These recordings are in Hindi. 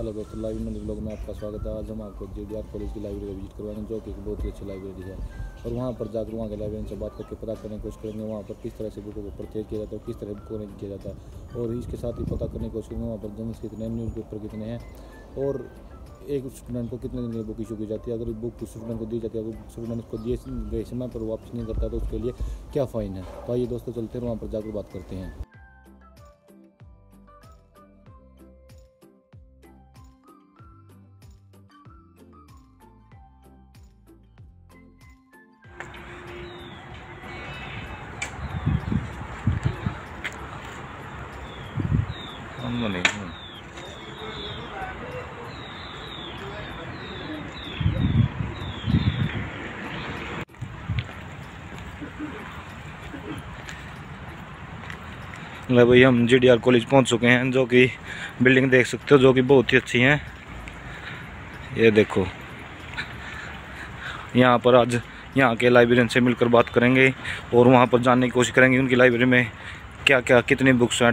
हेलो दोस्तों लाइव में ब्लॉग में आपका स्वागत है। आज हम आपको जे कॉलेज की लाइब्रेरी विज़िट करवाएँगे जो कि एक बहुत ही अच्छी लाइब्रेरी है। और वहाँ पर जाकर वहाँ के लाइब्रेरी से बात करके पता करने की कोशिश करेंगे, वहाँ पर किस तरह से बुकों को परचेज किया जाता है किस तरह बुकों नहीं किया जाता है। और इसके साथ ही पता करने की कोशिश करेंगे, वहाँ पर जर्नल्स कितने न्यूज़ पेपर कितने हैं और एक स्टूडेंट को कितने दिन की बुक इशू की जाती है। अगर बुक स्टूडेंट को दी जाती है, अगर स्टूडेंट उसको दिए गए समय पर वापस नहीं करता तो उसके लिए क्या फ़ाइन है? तो आइए दोस्तों, चलते हैं वहाँ पर जाकर बात करते हैं। नहीं ले भाई, हम जी डी आर कॉलेज पहुँच चुके हैं, जो कि बिल्डिंग देख सकते हो, जो कि बहुत ही अच्छी है। ये देखो। यहाँ पर आज, यहाँ के लाइब्रेरियन से मिलकर बात करेंगे, और वहाँ पर जानने की कोशिश करेंगे, उनकी लाइब्रेरी में क्या क्या कितनी बुक्स हैं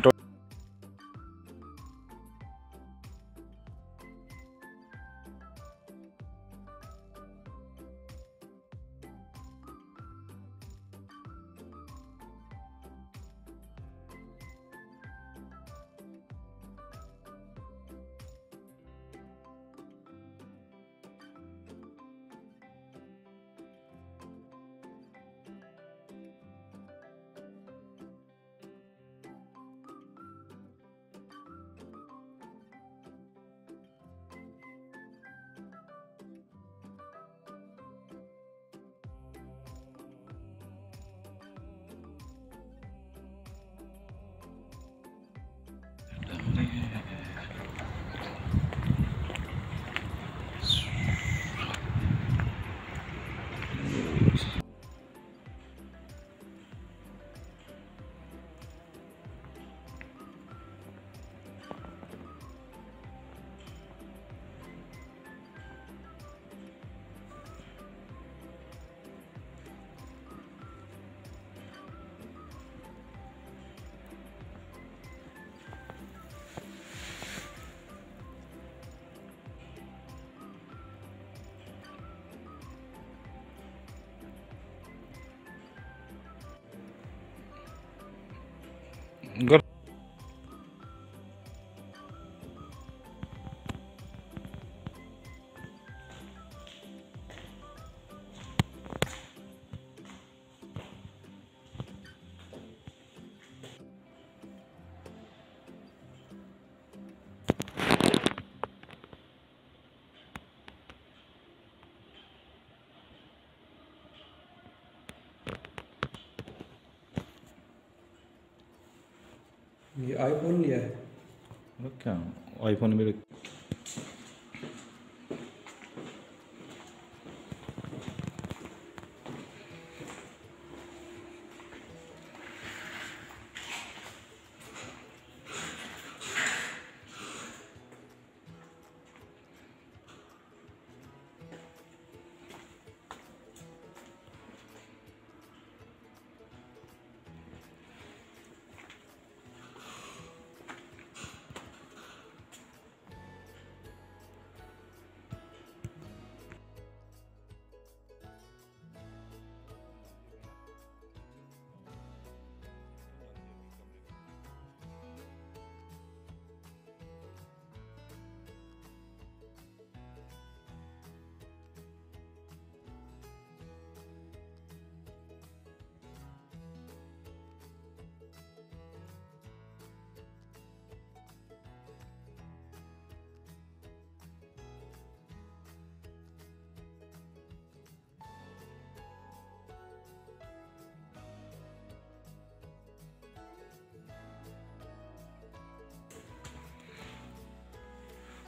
good ये आईफोन लिया है। क्या? आईफोन मेरे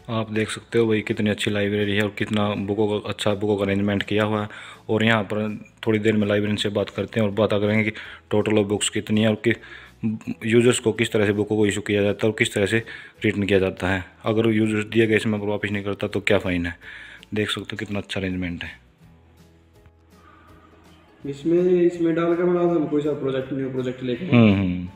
आप देख सकते हो भाई कितनी अच्छी लाइब्रेरी है और कितना बुकों का अच्छा बुकों का अरेंजमेंट किया हुआ है। और यहाँ पर थोड़ी देर में लाइब्रेरी से बात करते हैं और बात करेंगे कि टोटल ऑफ़ बुक्स कितनी है और कि यूज़र्स को किस तरह से बुकों को इशू किया जाता है और किस तरह से रिटर्न किया जाता है। अगर यूज़र्स दिए गए इसमें पर वापस नहीं करता तो क्या फ़ाइन है? देख सकते हो कितना अच्छा अरेंजमेंट है। इसमें इसमें डाल के बना कोई सा प्रोजेक्ट न्यू प्रोजेक्ट लेके। हम्म हम्म।